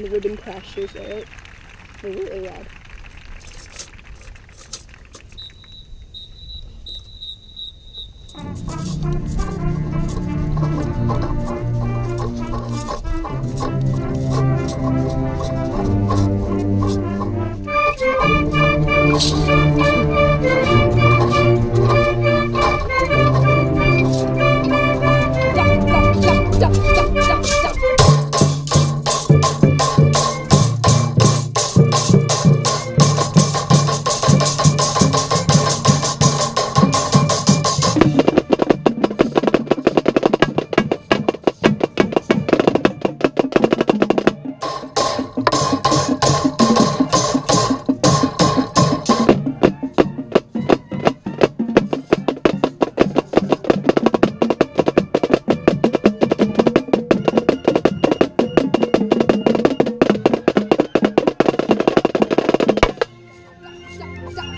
the ribbon crashers, alright? They're really loud.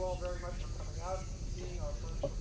you all very much for coming out and seeing our first.